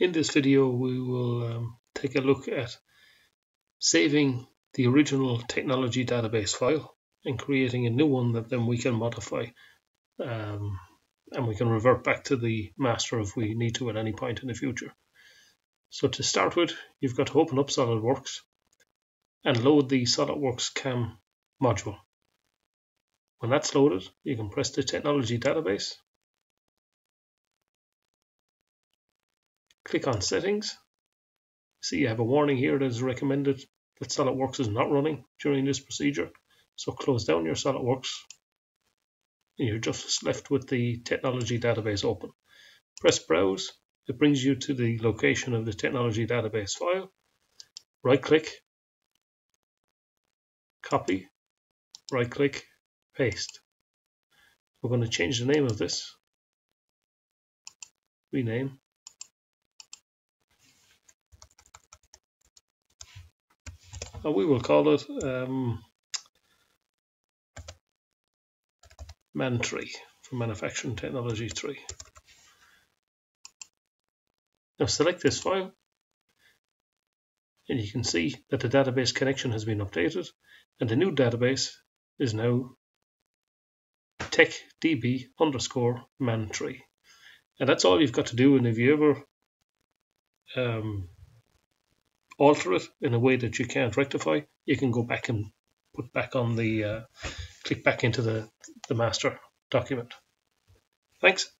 In this video we will um, take a look at saving the original technology database file and creating a new one that then we can modify um, and we can revert back to the master if we need to at any point in the future. So to start with, you've got to open up SOLIDWORKS and load the SOLIDWORKS CAM module. When that's loaded, you can press the technology database, click on settings. See you have a warning here that is recommended that SOLIDWORKS is not running during this procedure. So close down your SOLIDWORKS and you're just left with the technology database open. Press browse. It brings you to the location of the technology database file. Right click, copy, right click, paste. We're going to change the name of this. Rename. And we will call it um, MAN 3 for Manufacturing Technology 3. Now select this file and you can see that the database connection has been updated and the new database is now techdb underscore man3 and that's all you've got to do and if you ever um, alter it in a way that you can't rectify you can go back and put back on the uh, click back into the, the master document. Thanks